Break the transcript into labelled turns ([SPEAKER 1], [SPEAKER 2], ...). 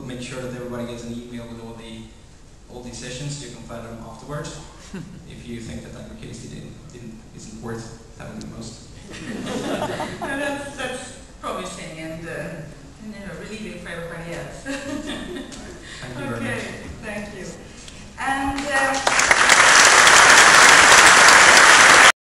[SPEAKER 1] make sure that everybody gets an email with all the all the sessions. You can find them afterwards if you think that Agricacy didn't, didn't isn't worth having the most. no,
[SPEAKER 2] that's, that's promising and, uh, and you know, relieving for everybody else. thank
[SPEAKER 1] you okay,
[SPEAKER 2] thank you. And. Uh,